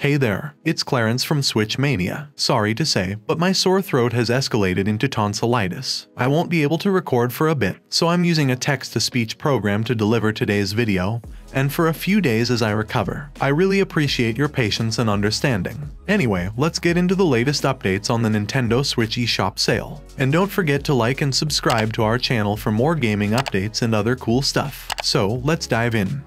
Hey there, it's Clarence from Switch Mania. Sorry to say, but my sore throat has escalated into tonsillitis. I won't be able to record for a bit, so I'm using a text-to-speech program to deliver today's video, and for a few days as I recover. I really appreciate your patience and understanding. Anyway, let's get into the latest updates on the Nintendo Switch eShop sale. And don't forget to like and subscribe to our channel for more gaming updates and other cool stuff. So, let's dive in.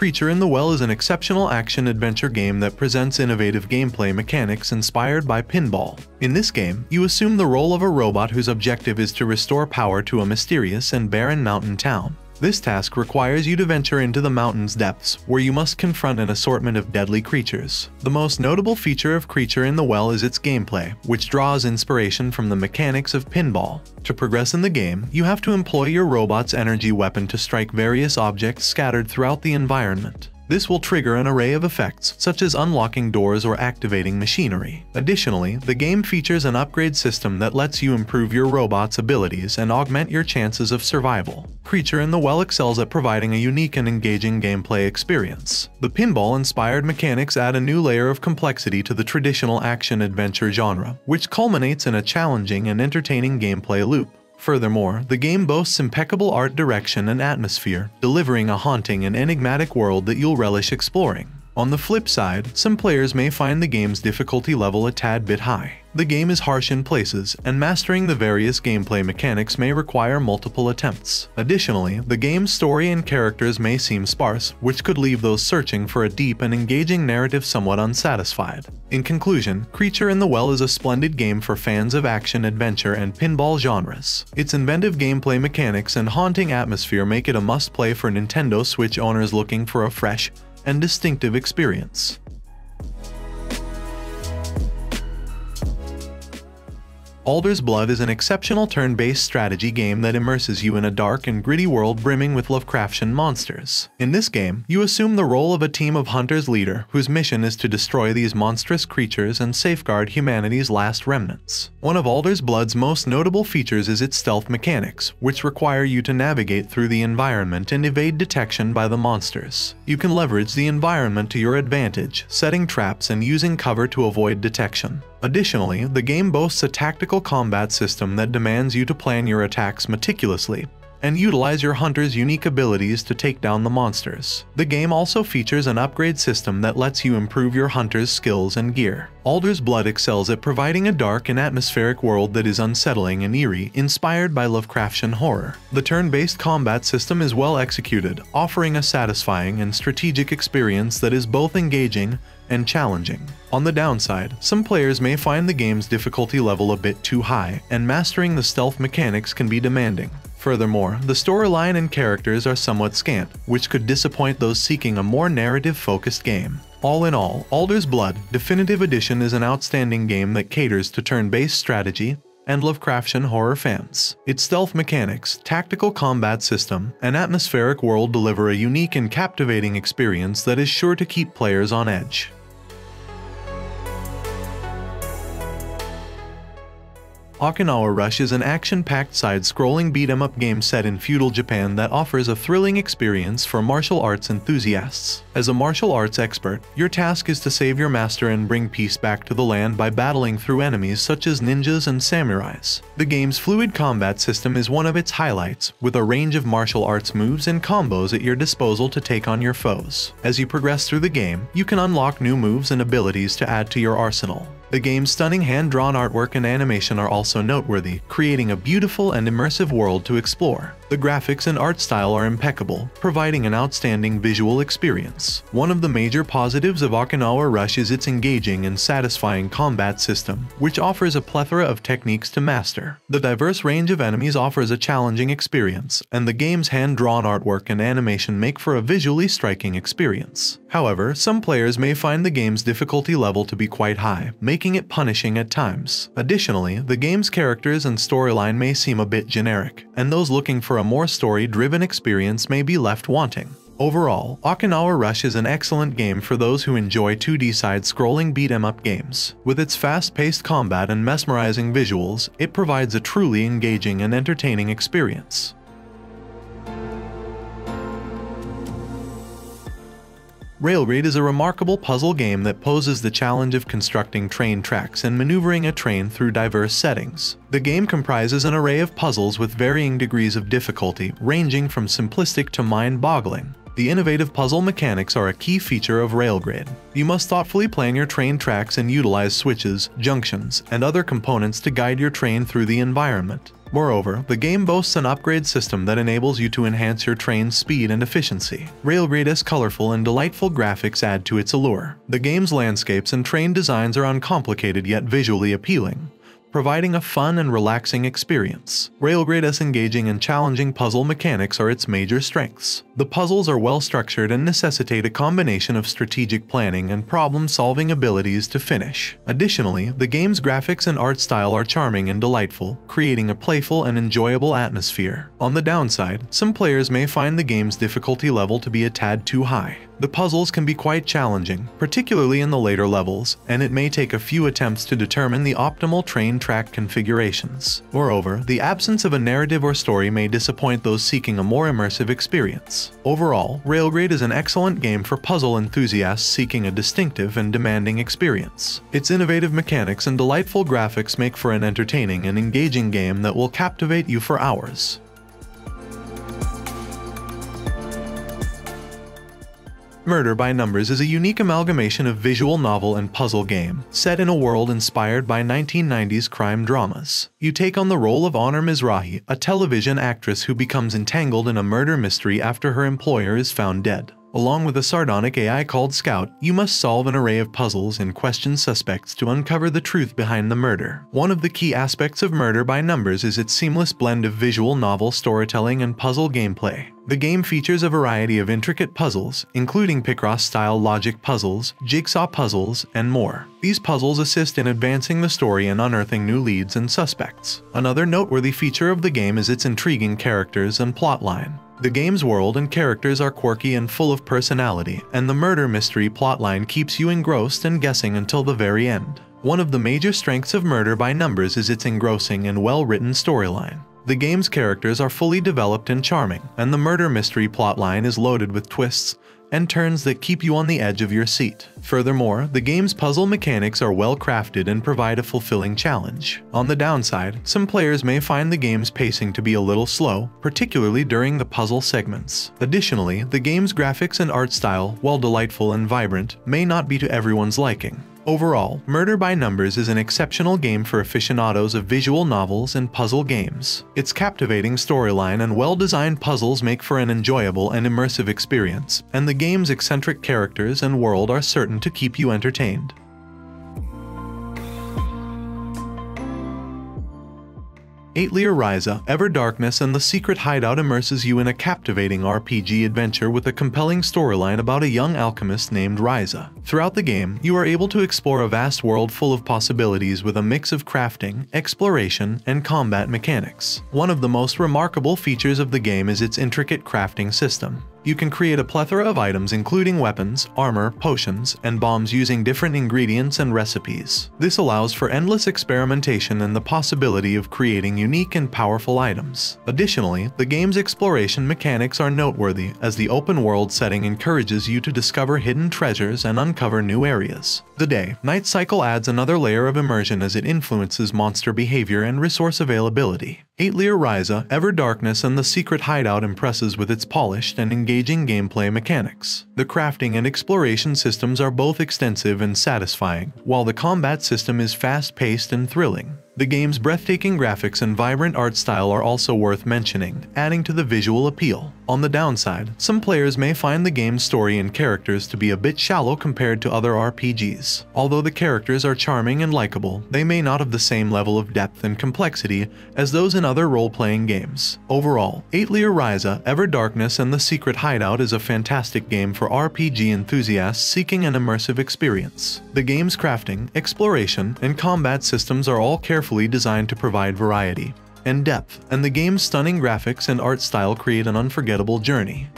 Creature in the Well is an exceptional action-adventure game that presents innovative gameplay mechanics inspired by pinball. In this game, you assume the role of a robot whose objective is to restore power to a mysterious and barren mountain town. This task requires you to venture into the mountain's depths, where you must confront an assortment of deadly creatures. The most notable feature of Creature in the Well is its gameplay, which draws inspiration from the mechanics of pinball. To progress in the game, you have to employ your robot's energy weapon to strike various objects scattered throughout the environment. This will trigger an array of effects, such as unlocking doors or activating machinery. Additionally, the game features an upgrade system that lets you improve your robot's abilities and augment your chances of survival. Creature in the Well excels at providing a unique and engaging gameplay experience. The pinball-inspired mechanics add a new layer of complexity to the traditional action-adventure genre, which culminates in a challenging and entertaining gameplay loop. Furthermore, the game boasts impeccable art direction and atmosphere, delivering a haunting and enigmatic world that you'll relish exploring. On the flip side, some players may find the game's difficulty level a tad bit high. The game is harsh in places, and mastering the various gameplay mechanics may require multiple attempts. Additionally, the game's story and characters may seem sparse, which could leave those searching for a deep and engaging narrative somewhat unsatisfied. In conclusion, Creature in the Well is a splendid game for fans of action, adventure, and pinball genres. Its inventive gameplay mechanics and haunting atmosphere make it a must-play for Nintendo Switch owners looking for a fresh, and distinctive experience. Alder's Blood is an exceptional turn-based strategy game that immerses you in a dark and gritty world brimming with Lovecraftian monsters. In this game, you assume the role of a team of hunters leader whose mission is to destroy these monstrous creatures and safeguard humanity's last remnants. One of Alder's Blood's most notable features is its stealth mechanics, which require you to navigate through the environment and evade detection by the monsters. You can leverage the environment to your advantage, setting traps and using cover to avoid detection. Additionally, the game boasts a tactical combat system that demands you to plan your attacks meticulously, and utilize your hunter's unique abilities to take down the monsters. The game also features an upgrade system that lets you improve your hunter's skills and gear. Alder's Blood excels at providing a dark and atmospheric world that is unsettling and eerie, inspired by Lovecraftian horror. The turn-based combat system is well executed, offering a satisfying and strategic experience that is both engaging and challenging. On the downside, some players may find the game's difficulty level a bit too high, and mastering the stealth mechanics can be demanding. Furthermore, the storyline and characters are somewhat scant, which could disappoint those seeking a more narrative-focused game. All in all, Alder's Blood Definitive Edition is an outstanding game that caters to turn-based strategy, and Lovecraftian horror fans. Its stealth mechanics, tactical combat system, and atmospheric world deliver a unique and captivating experience that is sure to keep players on edge. Okinawa Rush is an action-packed side-scrolling beat-em-up game set in feudal Japan that offers a thrilling experience for martial arts enthusiasts. As a martial arts expert, your task is to save your master and bring peace back to the land by battling through enemies such as ninjas and samurais. The game's fluid combat system is one of its highlights, with a range of martial arts moves and combos at your disposal to take on your foes. As you progress through the game, you can unlock new moves and abilities to add to your arsenal. The game's stunning hand-drawn artwork and animation are also noteworthy, creating a beautiful and immersive world to explore. The graphics and art style are impeccable, providing an outstanding visual experience. One of the major positives of Okinawa Rush is its engaging and satisfying combat system, which offers a plethora of techniques to master. The diverse range of enemies offers a challenging experience, and the game's hand-drawn artwork and animation make for a visually striking experience. However, some players may find the game's difficulty level to be quite high, making it punishing at times. Additionally, the game's characters and storyline may seem a bit generic, and those looking for a more story-driven experience may be left wanting. Overall, Okinawa Rush is an excellent game for those who enjoy 2D side-scrolling beat-em-up games. With its fast-paced combat and mesmerizing visuals, it provides a truly engaging and entertaining experience. Railgrade is a remarkable puzzle game that poses the challenge of constructing train tracks and maneuvering a train through diverse settings. The game comprises an array of puzzles with varying degrees of difficulty, ranging from simplistic to mind-boggling. The innovative puzzle mechanics are a key feature of Railgrade. You must thoughtfully plan your train tracks and utilize switches, junctions, and other components to guide your train through the environment. Moreover, the game boasts an upgrade system that enables you to enhance your train's speed and efficiency. Railgrade's colorful and delightful graphics add to its allure. The game's landscapes and train designs are uncomplicated yet visually appealing, providing a fun and relaxing experience. Railgrade's engaging and challenging puzzle mechanics are its major strengths. The puzzles are well structured and necessitate a combination of strategic planning and problem-solving abilities to finish. Additionally, the game's graphics and art style are charming and delightful, creating a playful and enjoyable atmosphere. On the downside, some players may find the game's difficulty level to be a tad too high. The puzzles can be quite challenging, particularly in the later levels, and it may take a few attempts to determine the optimal train track configurations. Moreover, the absence of a narrative or story may disappoint those seeking a more immersive experience. Overall, Railgrade is an excellent game for puzzle enthusiasts seeking a distinctive and demanding experience. Its innovative mechanics and delightful graphics make for an entertaining and engaging game that will captivate you for hours. Murder by Numbers is a unique amalgamation of visual novel and puzzle game, set in a world inspired by 1990s crime dramas. You take on the role of Honor Mizrahi, a television actress who becomes entangled in a murder mystery after her employer is found dead. Along with a sardonic AI called Scout, you must solve an array of puzzles and question suspects to uncover the truth behind the murder. One of the key aspects of Murder by Numbers is its seamless blend of visual novel storytelling and puzzle gameplay. The game features a variety of intricate puzzles, including Picross-style logic puzzles, jigsaw puzzles, and more. These puzzles assist in advancing the story and unearthing new leads and suspects. Another noteworthy feature of the game is its intriguing characters and plotline. The game's world and characters are quirky and full of personality, and the murder mystery plotline keeps you engrossed and guessing until the very end. One of the major strengths of Murder by Numbers is its engrossing and well-written storyline. The game's characters are fully developed and charming, and the murder mystery plotline is loaded with twists, and turns that keep you on the edge of your seat. Furthermore, the game's puzzle mechanics are well crafted and provide a fulfilling challenge. On the downside, some players may find the game's pacing to be a little slow, particularly during the puzzle segments. Additionally, the game's graphics and art style, while delightful and vibrant, may not be to everyone's liking. Overall, Murder by Numbers is an exceptional game for aficionados of visual novels and puzzle games. Its captivating storyline and well-designed puzzles make for an enjoyable and immersive experience, and the game's eccentric characters and world are certain to keep you entertained. Atelier Ryza, Ever Darkness and the Secret Hideout immerses you in a captivating RPG adventure with a compelling storyline about a young alchemist named Ryza. Throughout the game, you are able to explore a vast world full of possibilities with a mix of crafting, exploration, and combat mechanics. One of the most remarkable features of the game is its intricate crafting system. You can create a plethora of items including weapons, armor, potions, and bombs using different ingredients and recipes. This allows for endless experimentation and the possibility of creating unique and powerful items. Additionally, the game's exploration mechanics are noteworthy as the open world setting encourages you to discover hidden treasures and uncover new areas. The day, Night Cycle adds another layer of immersion as it influences monster behavior and resource availability. Atelier Ryza, Ever Darkness and the Secret Hideout impresses with its polished and engaging gameplay mechanics. The crafting and exploration systems are both extensive and satisfying, while the combat system is fast-paced and thrilling. The game's breathtaking graphics and vibrant art style are also worth mentioning, adding to the visual appeal. On the downside, some players may find the game's story and characters to be a bit shallow compared to other RPGs. Although the characters are charming and likable, they may not have the same level of depth and complexity as those in other role-playing games. Overall, Atelier Ryza, Ever Darkness and The Secret Hideout is a fantastic game for RPG enthusiasts seeking an immersive experience. The game's crafting, exploration, and combat systems are all carefully designed to provide variety and depth, and the game's stunning graphics and art style create an unforgettable journey.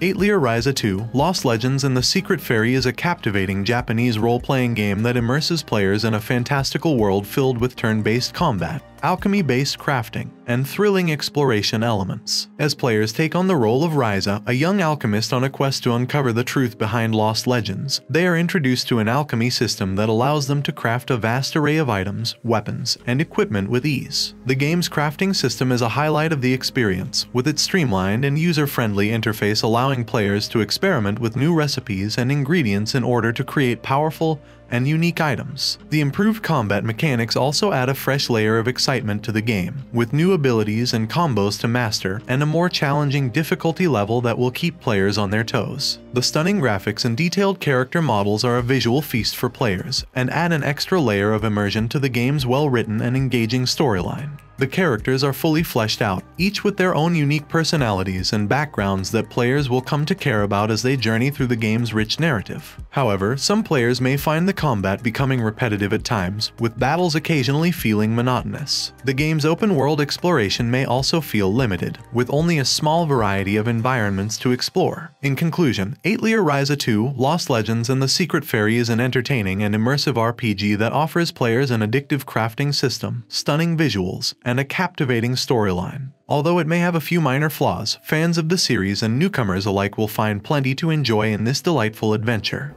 Atelier Ryza 2, Lost Legends and the Secret Fairy is a captivating Japanese role-playing game that immerses players in a fantastical world filled with turn-based combat. Alchemy-based crafting, and thrilling exploration elements. As players take on the role of Ryza, a young alchemist on a quest to uncover the truth behind lost legends, they are introduced to an alchemy system that allows them to craft a vast array of items, weapons, and equipment with ease. The game's crafting system is a highlight of the experience, with its streamlined and user-friendly interface allowing players to experiment with new recipes and ingredients in order to create powerful, and unique items. The improved combat mechanics also add a fresh layer of excitement to the game, with new abilities and combos to master and a more challenging difficulty level that will keep players on their toes. The stunning graphics and detailed character models are a visual feast for players and add an extra layer of immersion to the game's well-written and engaging storyline. The characters are fully fleshed out, each with their own unique personalities and backgrounds that players will come to care about as they journey through the game's rich narrative. However, some players may find the combat becoming repetitive at times, with battles occasionally feeling monotonous. The game's open-world exploration may also feel limited, with only a small variety of environments to explore. In conclusion, Atelier Ryza 2, Lost Legends and The Secret Fairy is an entertaining and immersive RPG that offers players an addictive crafting system, stunning visuals, and a captivating storyline. Although it may have a few minor flaws, fans of the series and newcomers alike will find plenty to enjoy in this delightful adventure.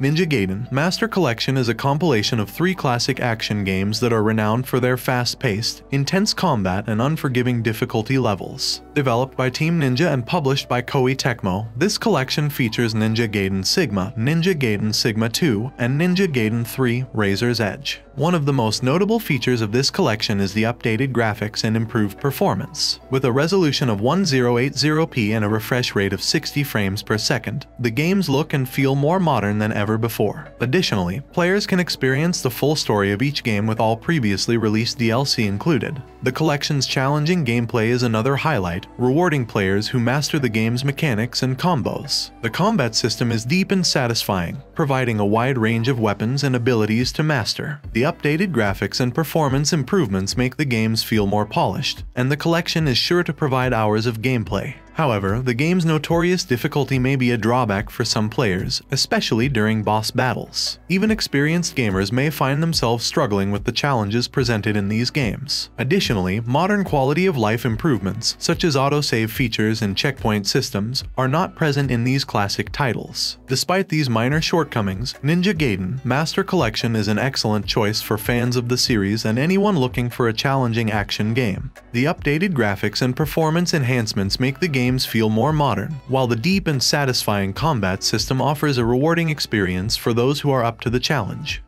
Ninja Gaiden Master Collection is a compilation of three classic action games that are renowned for their fast-paced, intense combat and unforgiving difficulty levels. Developed by Team Ninja and published by Koei Tecmo, this collection features Ninja Gaiden Sigma, Ninja Gaiden Sigma 2, and Ninja Gaiden 3 Razor's Edge. One of the most notable features of this collection is the updated graphics and improved performance. With a resolution of 1080p and a refresh rate of 60 frames per second, the games look and feel more modern than ever before. Additionally, players can experience the full story of each game with all previously released DLC included. The collection's challenging gameplay is another highlight, rewarding players who master the game's mechanics and combos. The combat system is deep and satisfying, providing a wide range of weapons and abilities to master. The updated graphics and performance improvements make the games feel more polished, and the collection is sure to provide hours of gameplay. However, the game's notorious difficulty may be a drawback for some players, especially during boss battles. Even experienced gamers may find themselves struggling with the challenges presented in these games. Additionally, modern quality of life improvements, such as autosave features and checkpoint systems, are not present in these classic titles. Despite these minor shortcomings, Ninja Gaiden Master Collection is an excellent choice for fans of the series and anyone looking for a challenging action game. The updated graphics and performance enhancements make the game games feel more modern, while the deep and satisfying combat system offers a rewarding experience for those who are up to the challenge.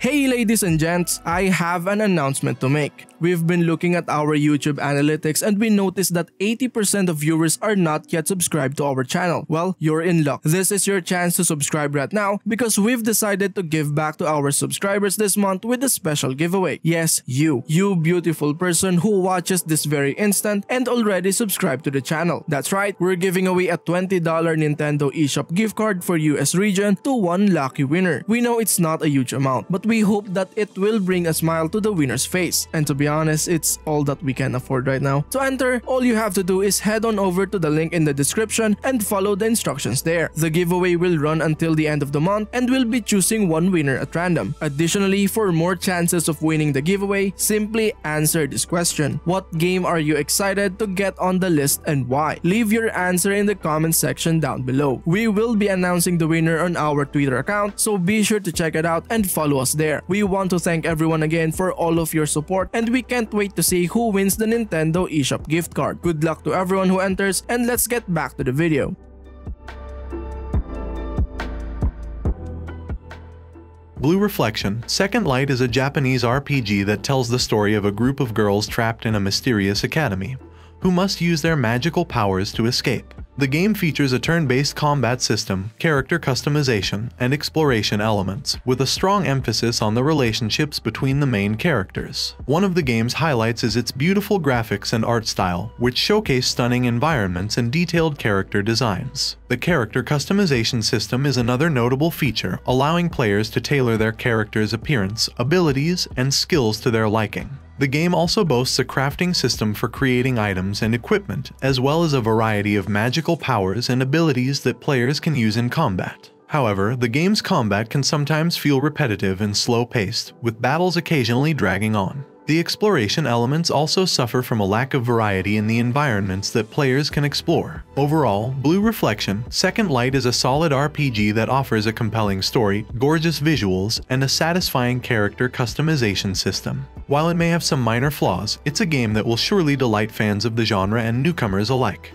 Hey ladies and gents, I have an announcement to make. We've been looking at our YouTube analytics and we noticed that 80% of viewers are not yet subscribed to our channel. Well, you're in luck. This is your chance to subscribe right now because we've decided to give back to our subscribers this month with a special giveaway. Yes, you. You beautiful person who watches this very instant and already subscribed to the channel. That's right, we're giving away a $20 Nintendo eShop gift card for US region to one lucky winner. We know it's not a huge amount, but we hope that it will bring a smile to the winner's face. And to be honest, it's all that we can afford right now. To enter, all you have to do is head on over to the link in the description and follow the instructions there. The giveaway will run until the end of the month and we'll be choosing one winner at random. Additionally, for more chances of winning the giveaway, simply answer this question. What game are you excited to get on the list and why? Leave your answer in the comment section down below. We will be announcing the winner on our Twitter account, so be sure to check it out and follow us there. We want to thank everyone again for all of your support and we can't wait to see who wins the Nintendo eShop gift card. Good luck to everyone who enters and let's get back to the video. Blue Reflection Second Light is a Japanese RPG that tells the story of a group of girls trapped in a mysterious academy, who must use their magical powers to escape. The game features a turn-based combat system, character customization, and exploration elements, with a strong emphasis on the relationships between the main characters. One of the game's highlights is its beautiful graphics and art style, which showcase stunning environments and detailed character designs. The character customization system is another notable feature, allowing players to tailor their character's appearance, abilities, and skills to their liking. The game also boasts a crafting system for creating items and equipment, as well as a variety of magical powers and abilities that players can use in combat. However, the game's combat can sometimes feel repetitive and slow-paced, with battles occasionally dragging on. The exploration elements also suffer from a lack of variety in the environments that players can explore. Overall, Blue Reflection Second Light is a solid RPG that offers a compelling story, gorgeous visuals, and a satisfying character customization system. While it may have some minor flaws, it's a game that will surely delight fans of the genre and newcomers alike.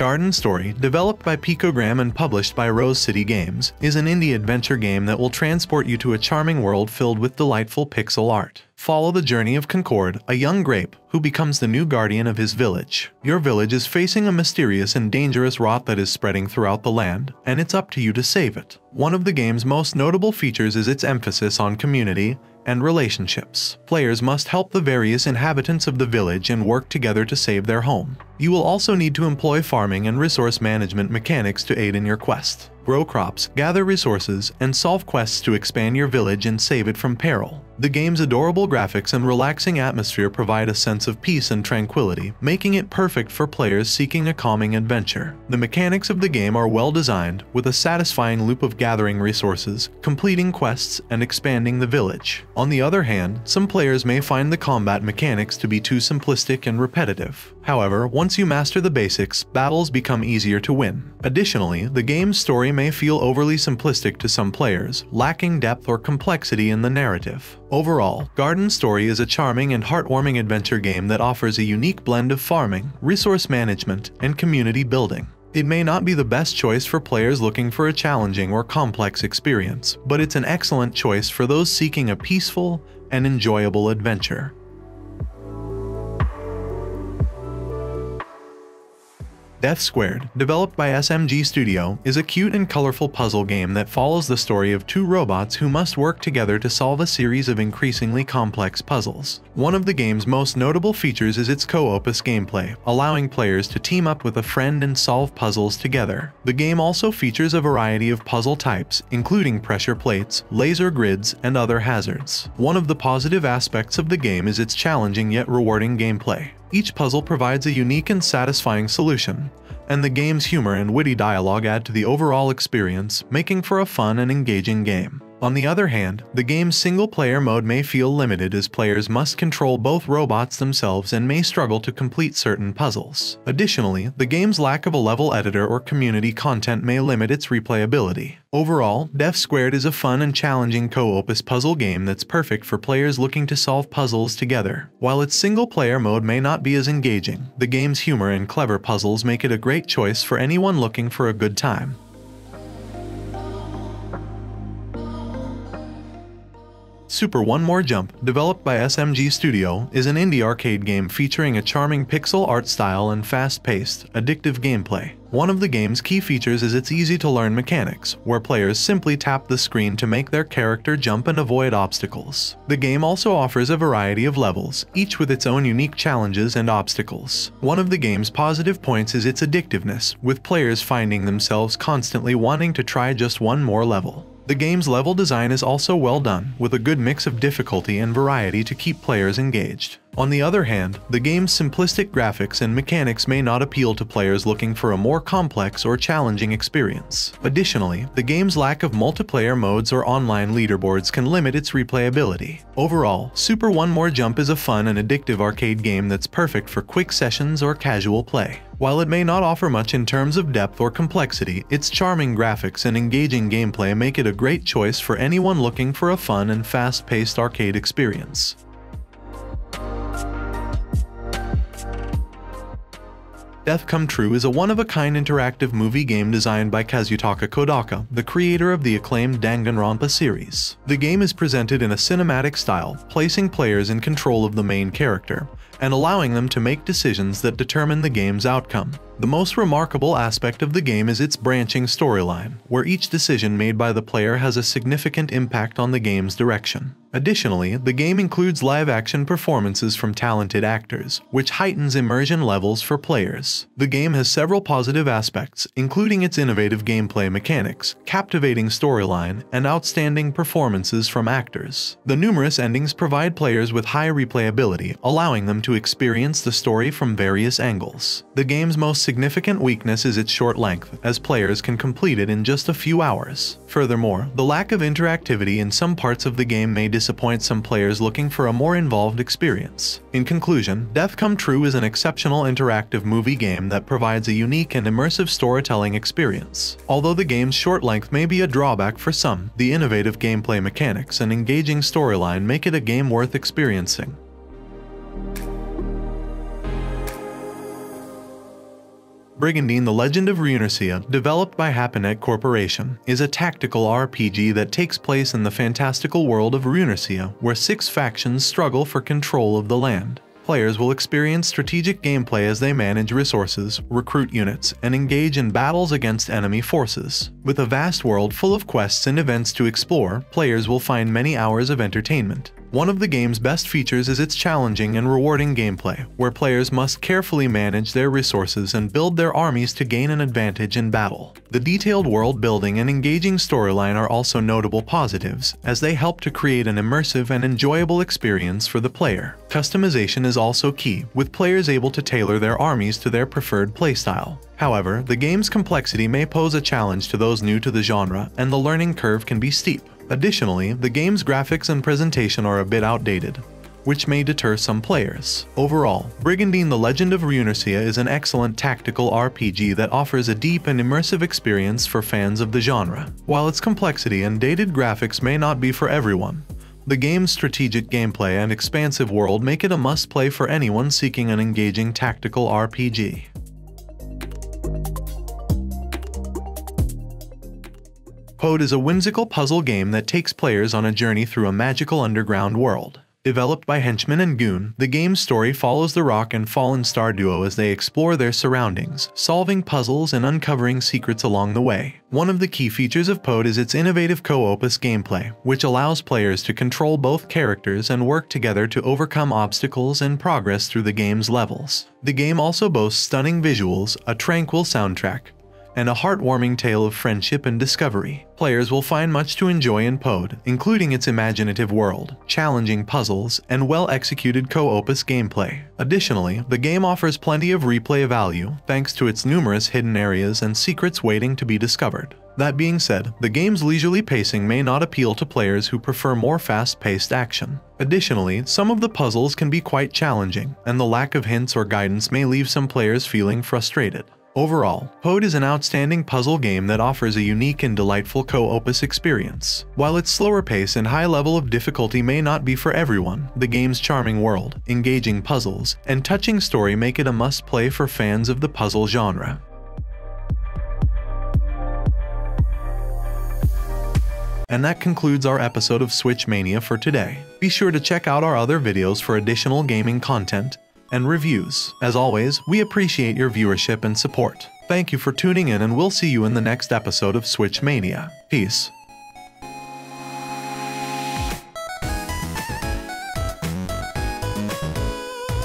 Garden Story, developed by Picogram and published by Rose City Games, is an indie adventure game that will transport you to a charming world filled with delightful pixel art. Follow the journey of Concord, a young grape who becomes the new guardian of his village. Your village is facing a mysterious and dangerous rot that is spreading throughout the land, and it's up to you to save it. One of the game's most notable features is its emphasis on community and relationships. Players must help the various inhabitants of the village and work together to save their home. You will also need to employ farming and resource management mechanics to aid in your quest. Grow crops, gather resources, and solve quests to expand your village and save it from peril. The game's adorable graphics and relaxing atmosphere provide a sense of peace and tranquility, making it perfect for players seeking a calming adventure. The mechanics of the game are well designed, with a satisfying loop of gathering resources, completing quests, and expanding the village. On the other hand, some players may find the combat mechanics to be too simplistic and repetitive. However, once you master the basics, battles become easier to win. Additionally, the game's story may feel overly simplistic to some players, lacking depth or complexity in the narrative. Overall, Garden Story is a charming and heartwarming adventure game that offers a unique blend of farming, resource management, and community building. It may not be the best choice for players looking for a challenging or complex experience, but it's an excellent choice for those seeking a peaceful and enjoyable adventure. Death Squared, developed by SMG Studio, is a cute and colorful puzzle game that follows the story of two robots who must work together to solve a series of increasingly complex puzzles. One of the game's most notable features is its co-opus gameplay, allowing players to team up with a friend and solve puzzles together. The game also features a variety of puzzle types, including pressure plates, laser grids, and other hazards. One of the positive aspects of the game is its challenging yet rewarding gameplay. Each puzzle provides a unique and satisfying solution, and the game's humor and witty dialogue add to the overall experience, making for a fun and engaging game. On the other hand, the game's single-player mode may feel limited as players must control both robots themselves and may struggle to complete certain puzzles. Additionally, the game's lack of a level editor or community content may limit its replayability. Overall, Death Squared is a fun and challenging co-opus puzzle game that's perfect for players looking to solve puzzles together. While its single-player mode may not be as engaging, the game's humor and clever puzzles make it a great choice for anyone looking for a good time. Super One More Jump, developed by SMG Studio, is an indie arcade game featuring a charming pixel art style and fast-paced, addictive gameplay. One of the game's key features is its easy-to-learn mechanics, where players simply tap the screen to make their character jump and avoid obstacles. The game also offers a variety of levels, each with its own unique challenges and obstacles. One of the game's positive points is its addictiveness, with players finding themselves constantly wanting to try just one more level. The game's level design is also well done, with a good mix of difficulty and variety to keep players engaged. On the other hand, the game's simplistic graphics and mechanics may not appeal to players looking for a more complex or challenging experience. Additionally, the game's lack of multiplayer modes or online leaderboards can limit its replayability. Overall, Super One More Jump is a fun and addictive arcade game that's perfect for quick sessions or casual play. While it may not offer much in terms of depth or complexity, its charming graphics and engaging gameplay make it a great choice for anyone looking for a fun and fast-paced arcade experience. Death Come True is a one-of-a-kind interactive movie game designed by Kazutaka Kodaka, the creator of the acclaimed Danganronpa series. The game is presented in a cinematic style, placing players in control of the main character, and allowing them to make decisions that determine the game's outcome. The most remarkable aspect of the game is its branching storyline, where each decision made by the player has a significant impact on the game's direction. Additionally, the game includes live-action performances from talented actors, which heightens immersion levels for players. The game has several positive aspects, including its innovative gameplay mechanics, captivating storyline, and outstanding performances from actors. The numerous endings provide players with high replayability, allowing them to experience the story from various angles. The game's most significant weakness is its short length, as players can complete it in just a few hours. Furthermore, the lack of interactivity in some parts of the game may disappoint some players looking for a more involved experience. In conclusion, Death Come True is an exceptional interactive movie game that provides a unique and immersive storytelling experience. Although the game's short length may be a drawback for some, the innovative gameplay mechanics and engaging storyline make it a game worth experiencing. Brigandine The Legend of Runersia, developed by Happinet Corporation, is a tactical RPG that takes place in the fantastical world of Runersia, where six factions struggle for control of the land. Players will experience strategic gameplay as they manage resources, recruit units, and engage in battles against enemy forces. With a vast world full of quests and events to explore, players will find many hours of entertainment. One of the game's best features is its challenging and rewarding gameplay, where players must carefully manage their resources and build their armies to gain an advantage in battle. The detailed world building and engaging storyline are also notable positives, as they help to create an immersive and enjoyable experience for the player. Customization is also key, with players able to tailor their armies to their preferred playstyle. However, the game's complexity may pose a challenge to those new to the genre, and the learning curve can be steep. Additionally, the game's graphics and presentation are a bit outdated, which may deter some players. Overall, Brigandine The Legend of Runersia is an excellent tactical RPG that offers a deep and immersive experience for fans of the genre. While its complexity and dated graphics may not be for everyone, the game's strategic gameplay and expansive world make it a must-play for anyone seeking an engaging tactical RPG. Pode is a whimsical puzzle game that takes players on a journey through a magical underground world. Developed by Henchman and Goon, the game's story follows the Rock and Fallen Star duo as they explore their surroundings, solving puzzles and uncovering secrets along the way. One of the key features of Pode is its innovative co-opus gameplay, which allows players to control both characters and work together to overcome obstacles and progress through the game's levels. The game also boasts stunning visuals, a tranquil soundtrack, and a heartwarming tale of friendship and discovery. Players will find much to enjoy in Pode, including its imaginative world, challenging puzzles, and well-executed co-opus gameplay. Additionally, the game offers plenty of replay value thanks to its numerous hidden areas and secrets waiting to be discovered. That being said, the game's leisurely pacing may not appeal to players who prefer more fast-paced action. Additionally, some of the puzzles can be quite challenging, and the lack of hints or guidance may leave some players feeling frustrated. Overall, Pode is an outstanding puzzle game that offers a unique and delightful co-opus experience. While its slower pace and high level of difficulty may not be for everyone, the game's charming world, engaging puzzles, and touching story make it a must-play for fans of the puzzle genre. And that concludes our episode of Switch Mania for today. Be sure to check out our other videos for additional gaming content, and reviews. As always, we appreciate your viewership and support. Thank you for tuning in and we'll see you in the next episode of Switch Mania. Peace.